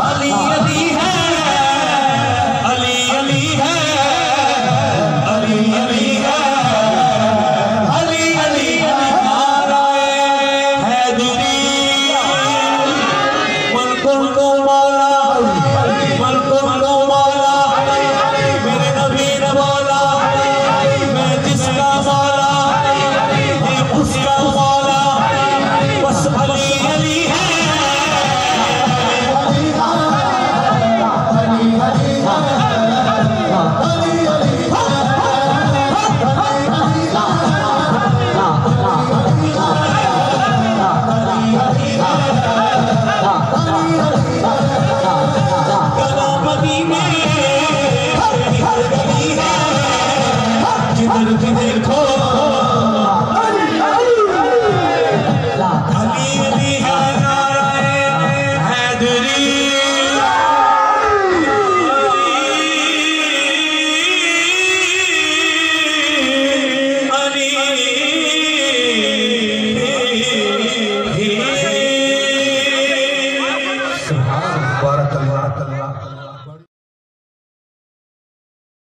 علی علی ہے، علی علی ہے، علی علی ہے، علی علی نعرہ حیدری ملکن کو سبحان بارک اللہ.